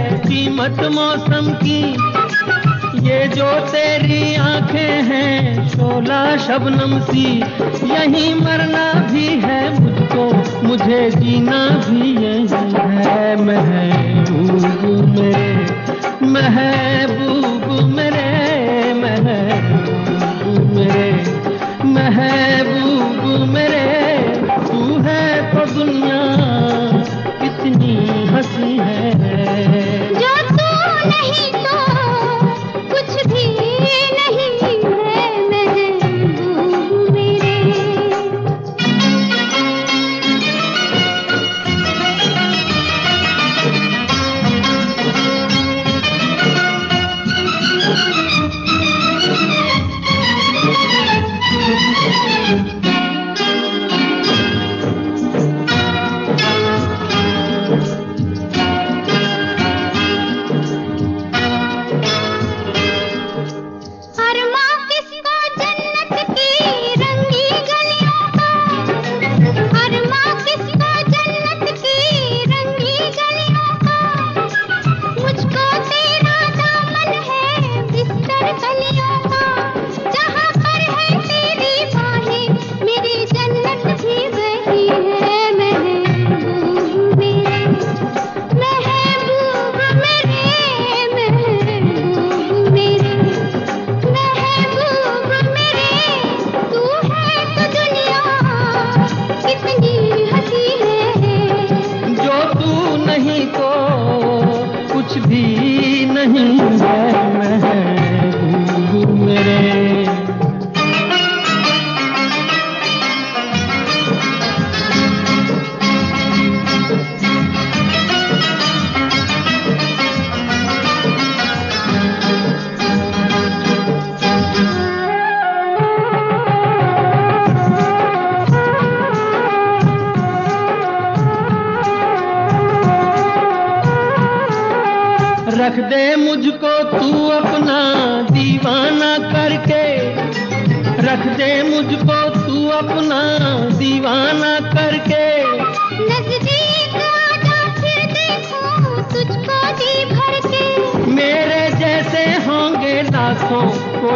कीमत मौसम की। ये जो तेरी आँखें हैं, शोला शबनम सी, यही मरना भी है मुझको, मुझे जीना भी यही है। महबूब मेरे महबूब मेरे महबूब मेरे महबूब मेरे, तू है तो दुनिया कितनी हँसी है।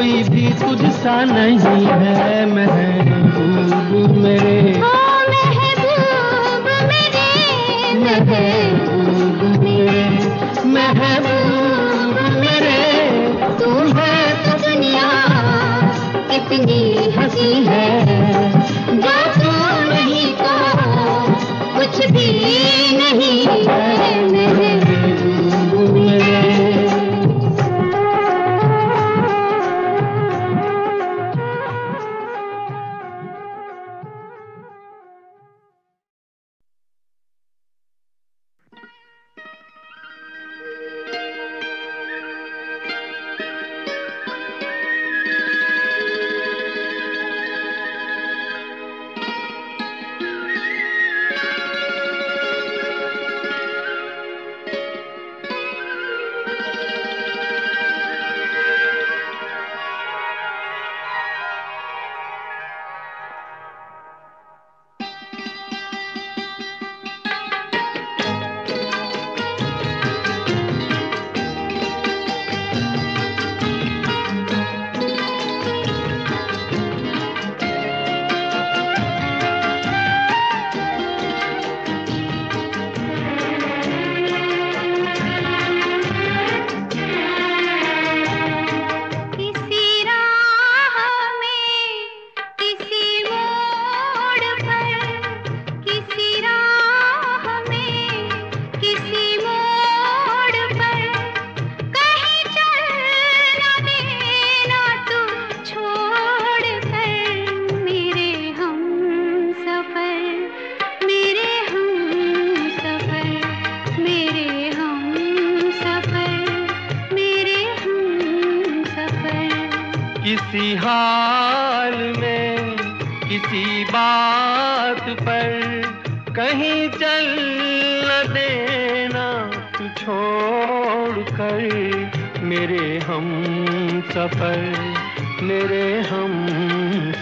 कोई भी तुझसा नहीं है महबूब मेरे। हाँ, मेरे तुम्हें तो दुनिया हँसी है। जो नहीं कुछ भी नहीं है।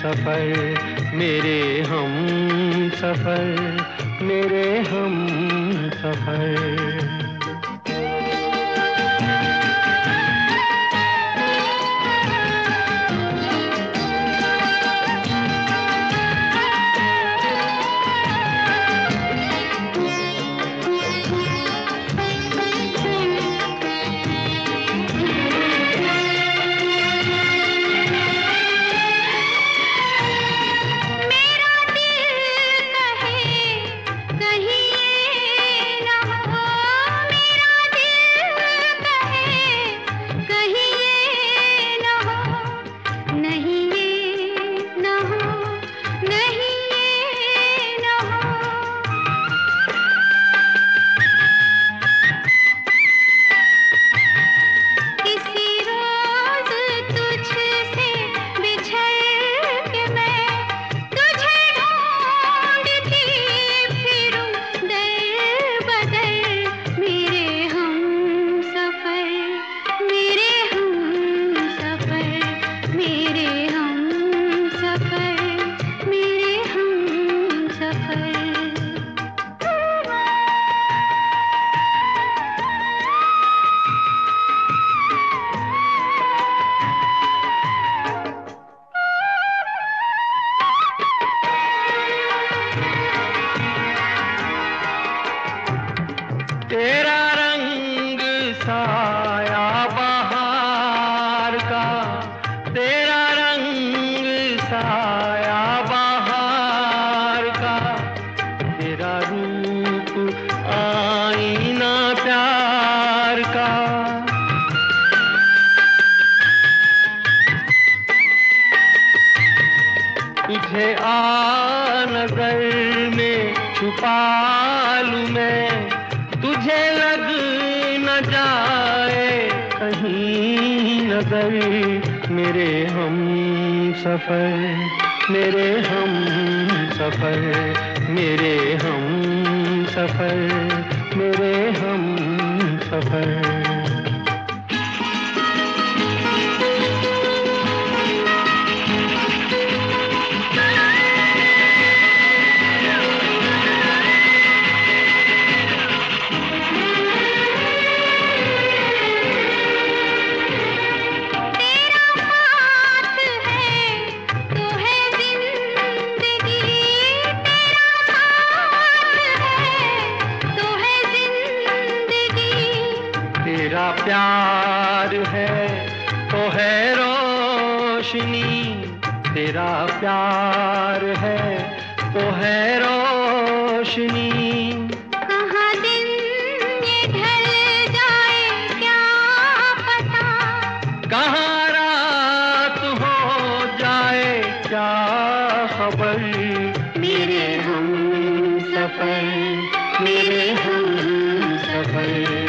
सफ़र मेरे हम सफ़र मेरे हम सफ़र। तेरा सफ़र मेरे हम सफ़र। खबर मेरे हम सफ़र मेरे हम सफ़र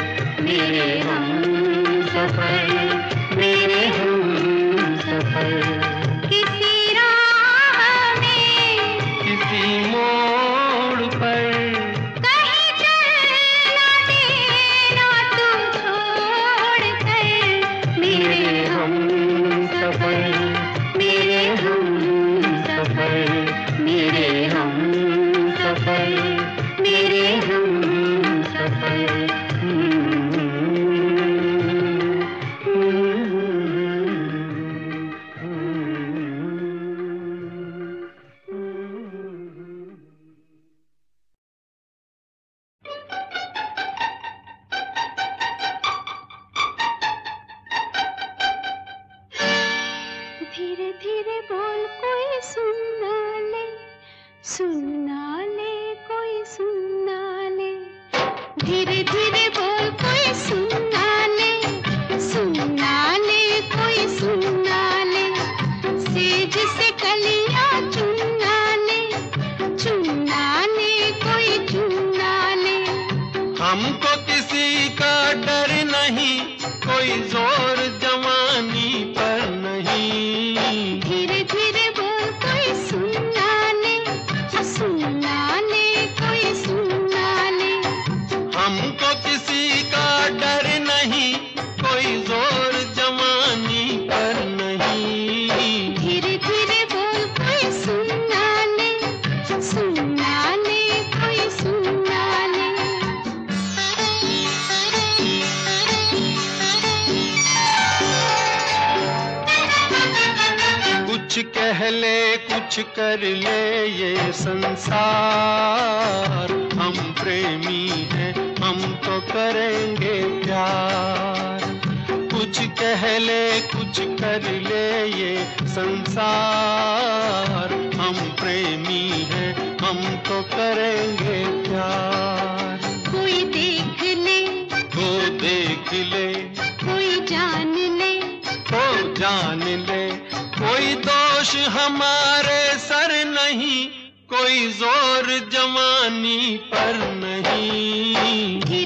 ले कुछ कर ले ये संसार। हम प्रेमी हैं हम तो करेंगे प्यार। कुछ कह ले कुछ कर ले ये संसार। हम प्रेमी हैं हम तो करेंगे प्यार। कोई देख ले। तो देख ले। कोई जान ले। तो जान ले। कोई दोष हमारे सर नहीं कोई ज़ोर जवानी पर नहीं।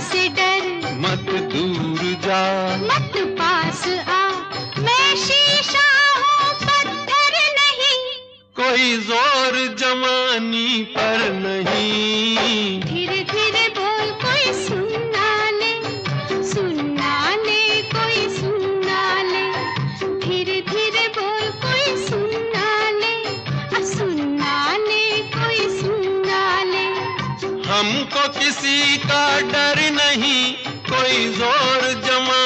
से डर मत दूर जा। मत पास आ। मैं शीशा हूँ पत्थर नहीं। कोई ज़ोर जमानी पर नहीं। धीरे धीरे बोल कोई सुनना किसी का डर नहीं कोई ज़ोर जवानी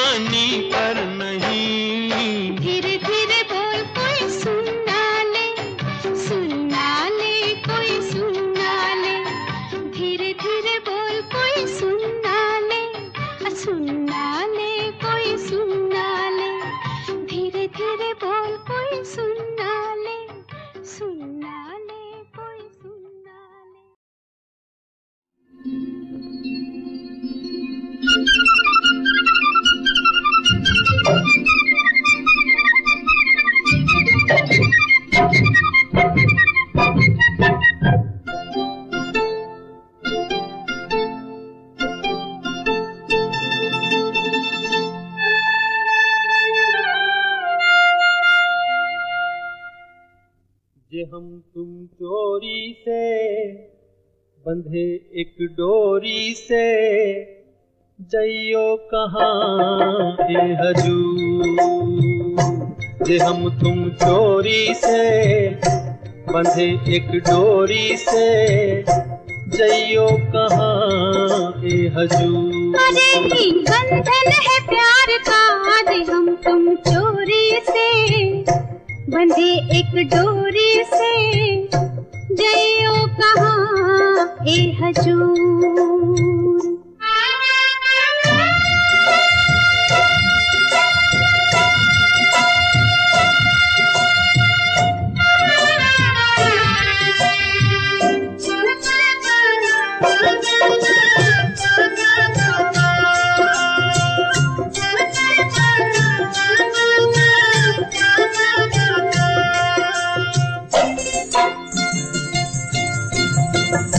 बंधे एक डोरी से, जइयो कहाँ ए हजूर? जे हम तुम चोरी से, बंधे एक डोरी से, जइयो कहाँ ए हजूर? अरे बंधन है प्यार का आज हम तुम चोरी से, बंधे एक डोरी से जइयो कहा ए हजूर?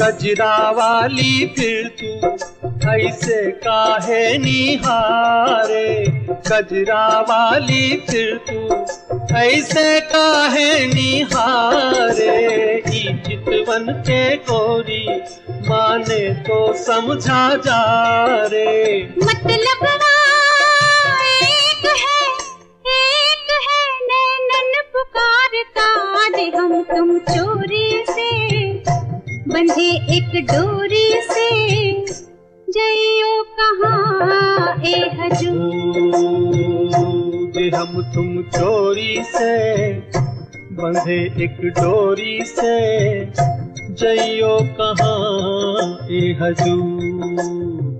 गजरा वाली फिर तू। ऐसे काहे निहारे? गजरा वाली फिर तू। ऐसे काहे निहारे? चितवन के गोरी, माने तो समझा जा रे। मतलब हम तुम चोरी से। बंधे एक डोरी से। जइयो कहाँ ए हजूर जे हम तुम चोरी से। बंधे एक डोरी से। जइयो कहाँ ए हजूर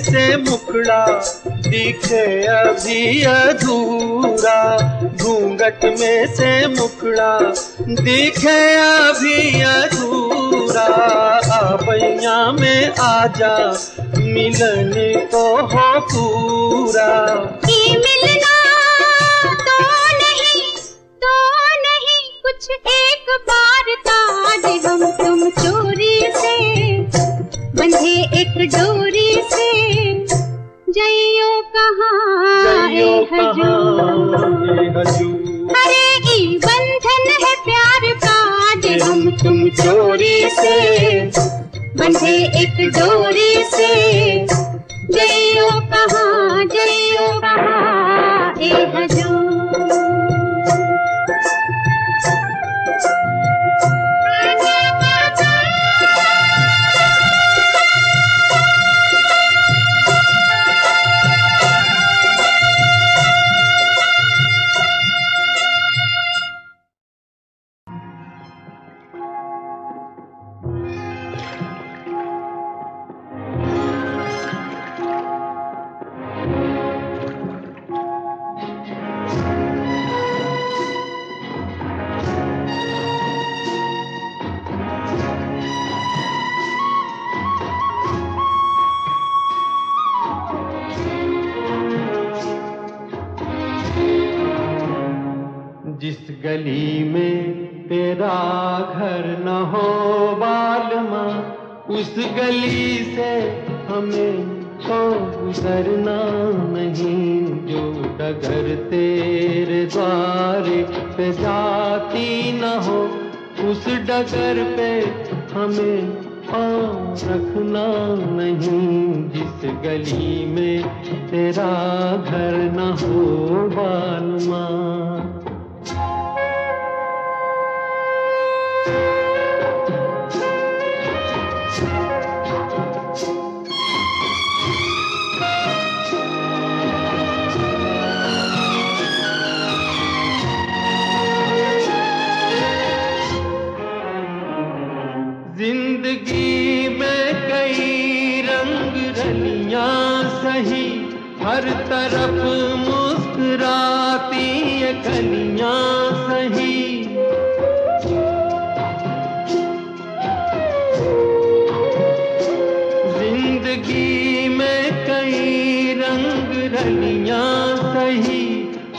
से मुखड़ा दिखे अभी अधूरा। घूंघट में से मुखड़ा दिखे अभी अधूरा। बैया में आजा, मिलन को हो पूरा। कहाँ ए बंधन है प्यार का जे जे हम हम तुम चोरी से बंधे एक डोरी से।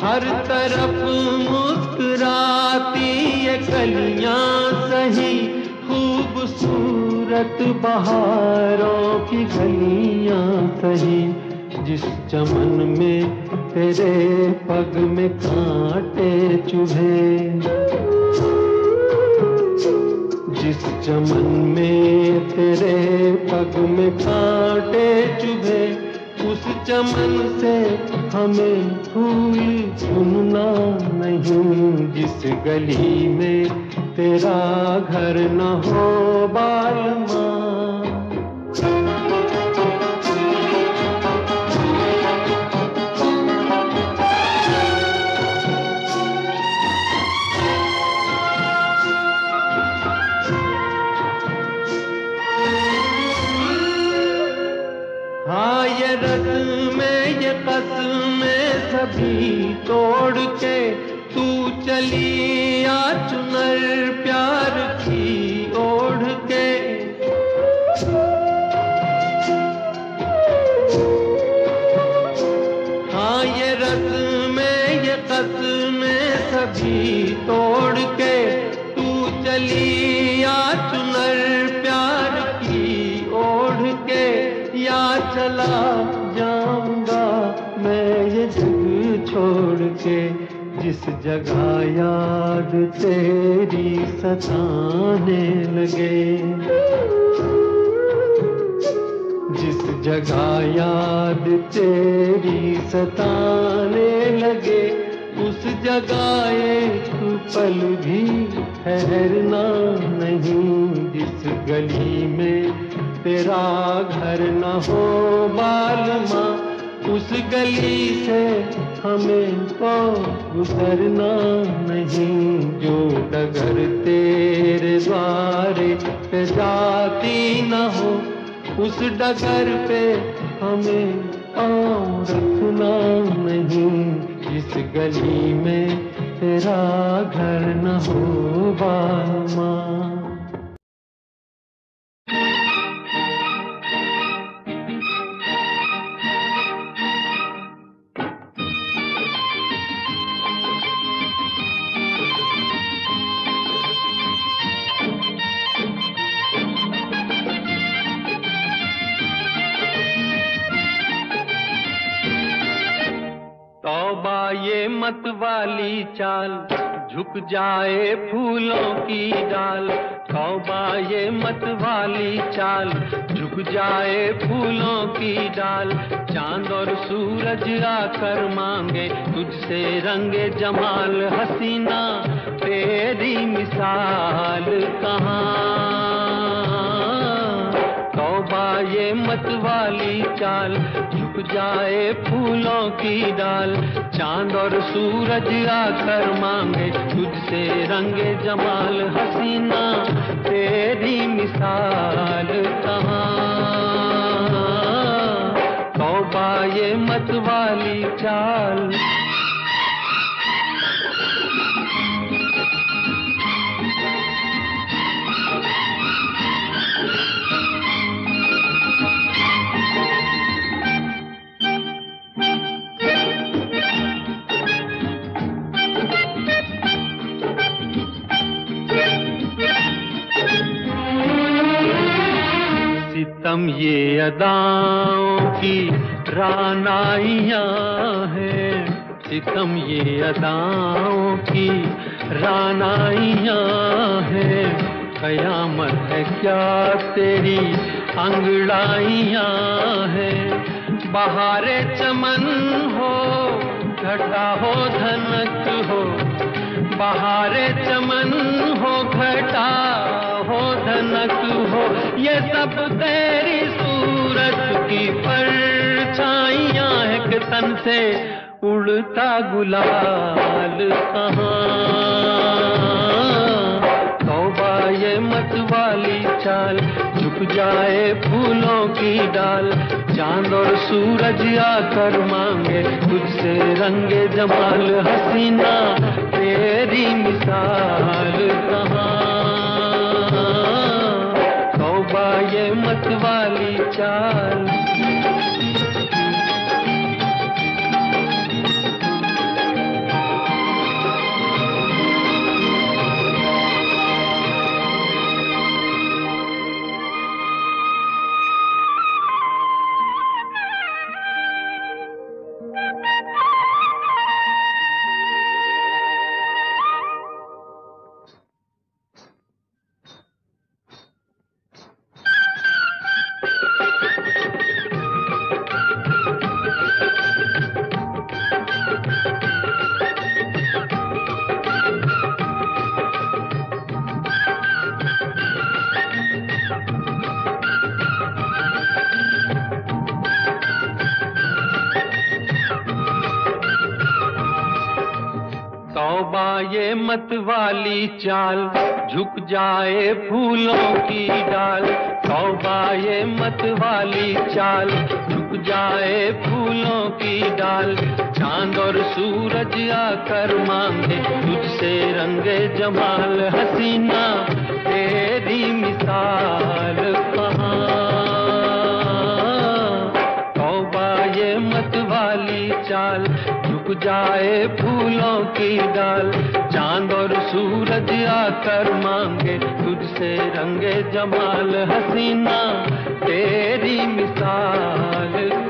हर तरफ़ मुस्कुराती ये कलियाँ सही, खूबसूरत बहारों की गलियाँ सही। जिस चमन में तेरे पग में कांटे चुभे, जिस चमन में तेरे पग में कांटे चुभे उस चमन से हमें फूल सुनना नहीं, जिस गली में तेरा घर न हो बालमा। सभी तोड़ के तू चली आ, चुनर प्यार की ओढ़ के। हाँ ये रस में, ये कस में सभी तोड़ छोड़ के जिस जगह याद तेरी सताने लगे। जिस जगह याद तेरी सताने लगे, उस जगह एक पल भी ठहरना नहीं, जिस गली में तेरा घर न हो, बालमा, उस गली से हमें तो गुजरना नहीं, जो डगर तेरे द्वारे पे जाती न हो, उस डगर पे हमें पाँव रखना नहीं इस गली में तेरा घर न हो बालमा झुक जाए फूलों की डाल तौबा ये मत वाली चाल। झुक जाए फूलों की डाल, चाँद और सूरज आकर मांगे, तुझसे रंगे जमाल हसीना, तेरी मिसाल कहाँ? तौबा ये मत वाली चाल झुक जाए फूलों की डाल। चाँद और सूरज आकर मांगे, तुझसे रंगे जमाल हसीना, तेरी मिसाल कहाँ? तौबा ये मत वाली चाल सितम ये अदाओं की रानाइयाँ है। सितम ये अदाओं की रानाइयाँ है। कयामत है क्या तेरी अंगड़ाइया है? बहारे चमन हो, घटा हो धनक हो। बहारे चमन हो, घटा हो हो, ये सब तेरी सूरत की परछाइयाँ है कि तन से उड़ता गुलाल कहाँ। ये मत वाली चाल झुक जाए फूलों की डाल। चाँद और सूरज आकर मांगे, तुझसे रंगे जमाल, हसीना तेरी मिसाल कहाँ। वाली चाल। वाली चाल, झुक जाए फूलों की डाल तौबा ये मत वाली चाल, झुक जाए फूलों की डाल। चाँद और सूरज आकर मांगे, तुझसे रंगे जमाल, हसीना, तेरी मिसाल तौबा ये मत वाली चाल, झुक जाए फूलों की डाल चाँद और सूरज आकर मांगे तुझसे रंगे जमाल हसीना तेरी मिसाल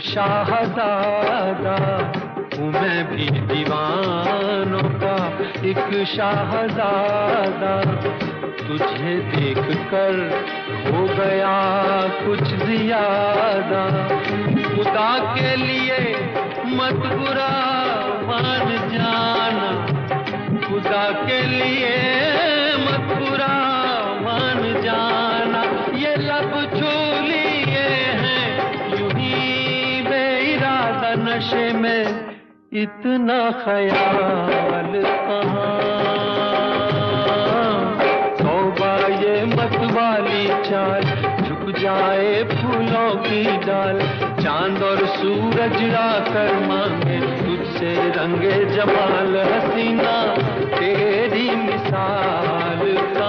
शाहजादा। हूँ मैं भी दीवानों का एक शाहजादा। तुझे देख कर हो गया कुछ ज़्यादा। खुदा के लिए मत बुरा मान जाना। खुदा के लिए मत बुरा मान जाना। नशे में इतना ख्याल कहाँ? तोबा ये मत वाली चाल, झुक जाए फूलों की डाल। चाँद और सूरज आकर मांगे तुझसे रंगे जमाल, हसीना तेरी मिसाल का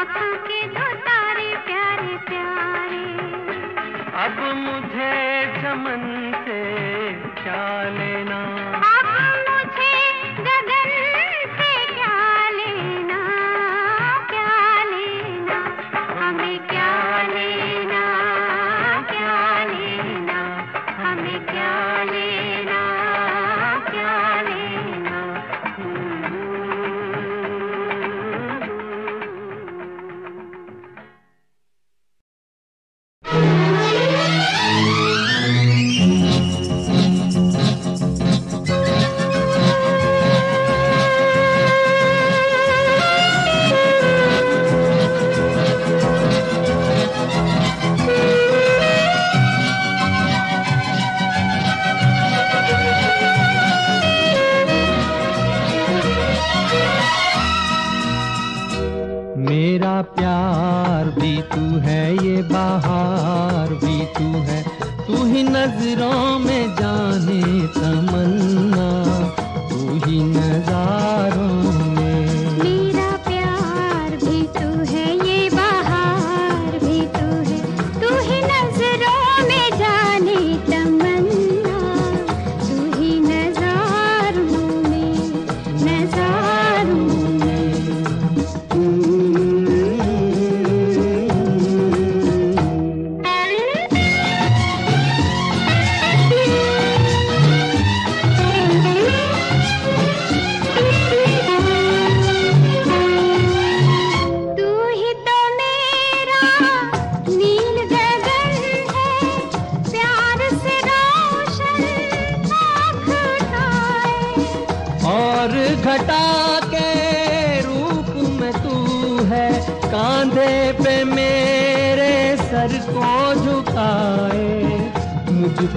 आँखों के दो तारे प्यारे प्यारे। अब मुझे चमन से क्या लेना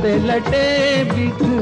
पे लटे बिखरे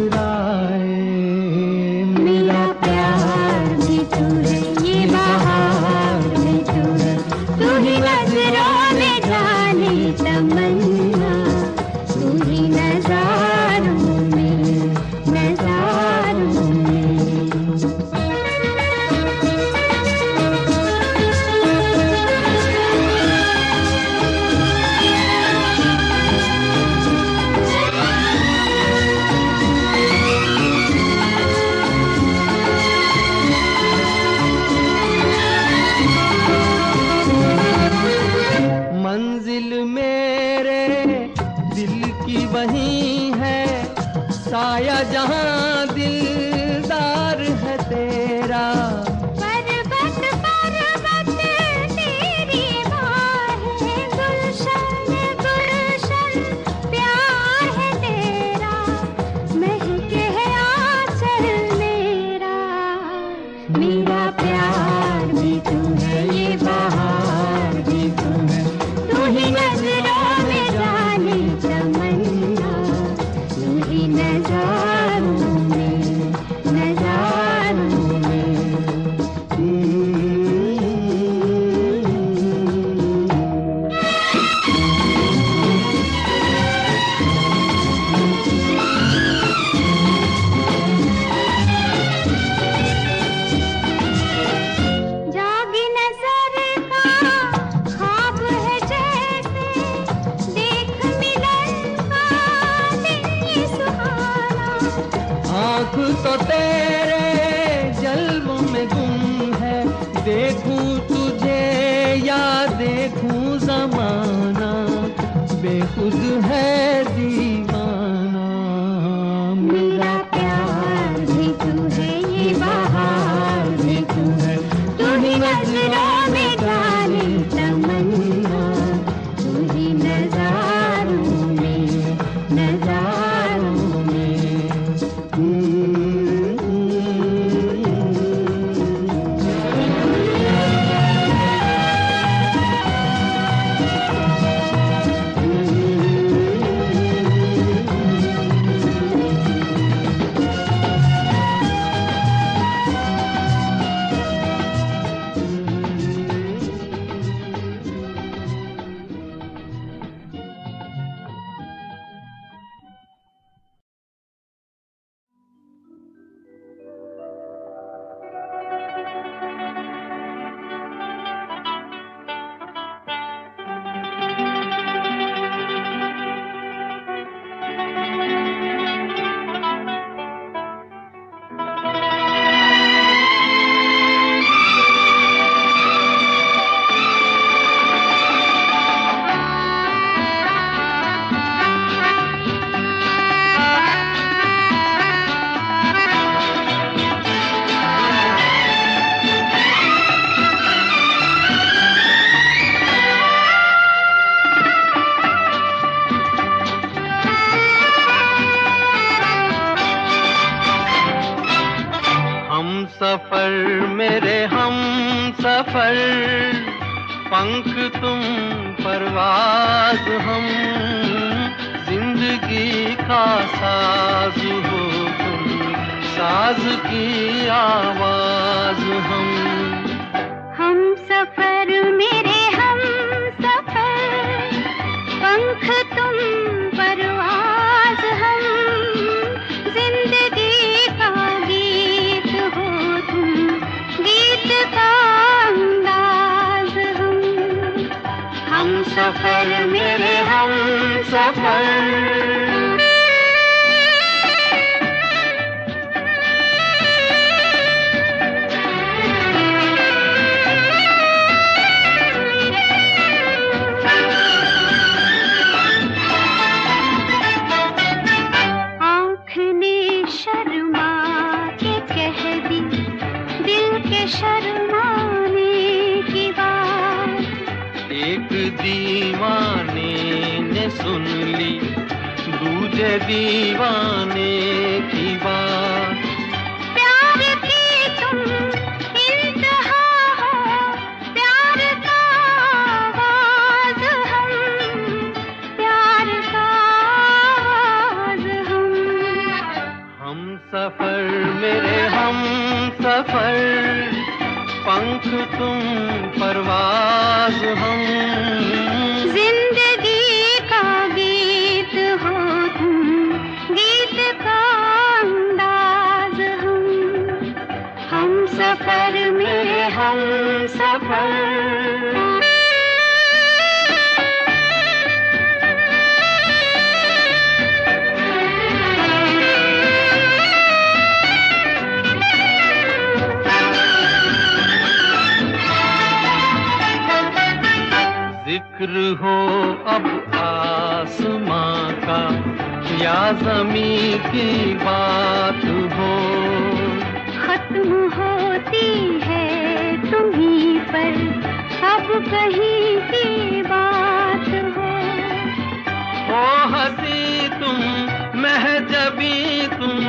महजबी तुम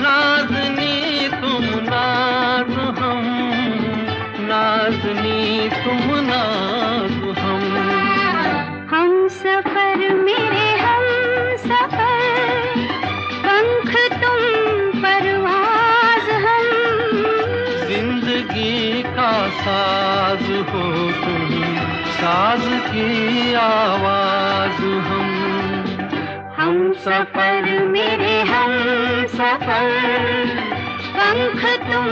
नाजनी तुम नाज हम। नाजनी तुम नाज हम। हम सफ़र मेरे हम सफ़र। पंख तुम परवाज हम। ज़िंदगी का साज हो तुम साज की आवाज़। सफ़र मेरे हम सफ़र। पंख तुम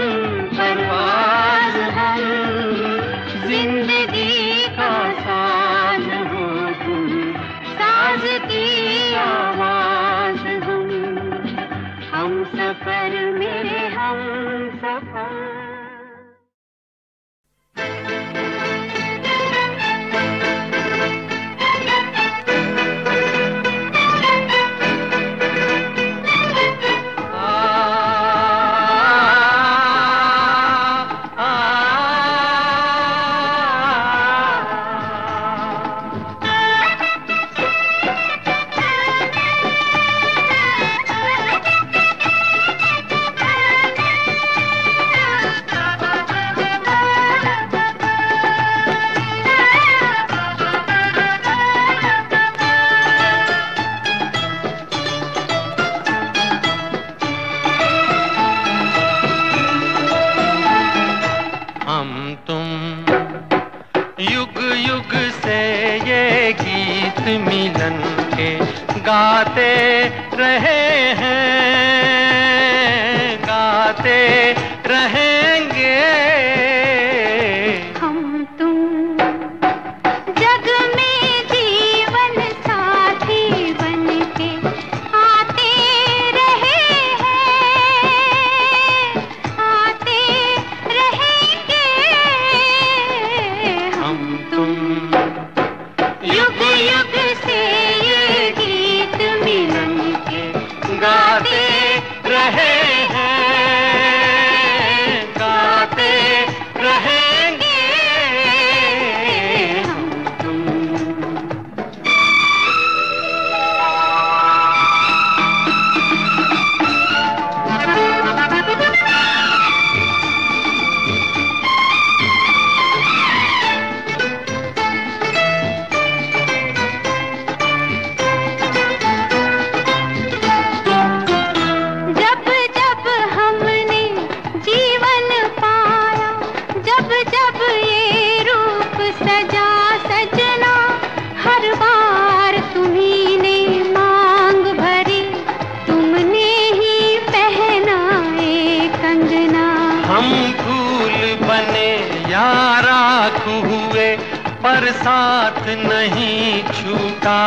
परवाज हम। ज़िंदगी मिलन के गाते रहे हैं गाते रहेंगे।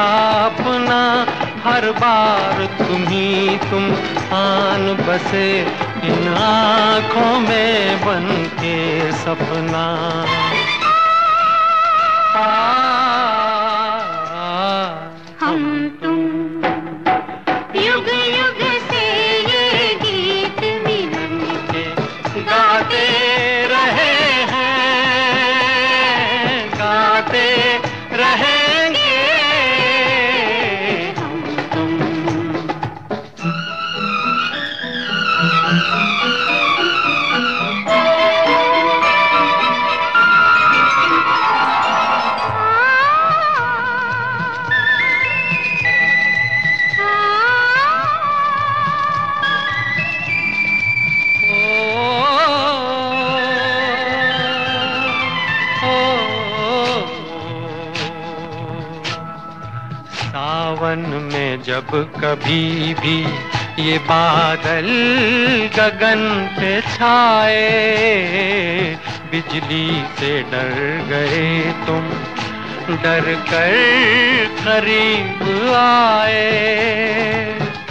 अपना हर बार तुम ही तुम आन बसे इन आँखों में बन के सपना। हम कभी भी ये बादल गगन पे छाए। बिजली से डर गए तुम, डर कर करीब आए।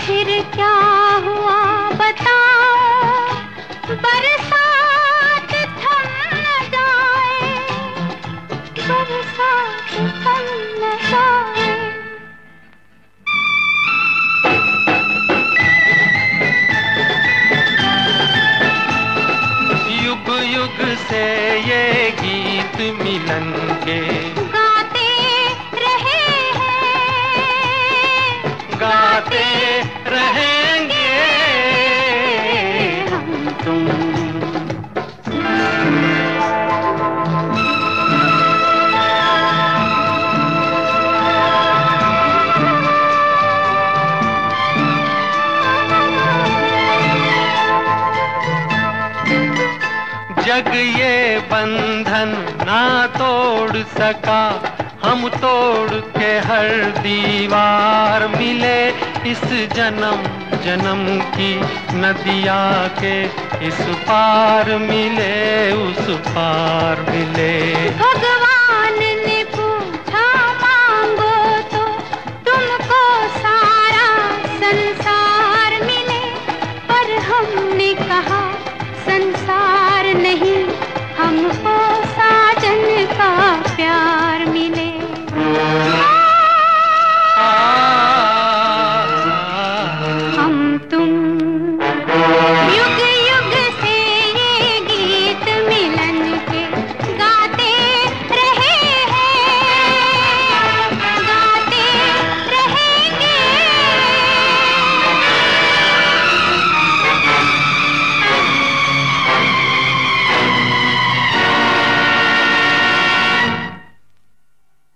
फिर क्या हुआ बताओ बरसात मिलन के सका हम तोड़ के हर दीवार मिले इस जन्म जन्म की नदिया के इस पार मिले, उस पार मिले। भगवान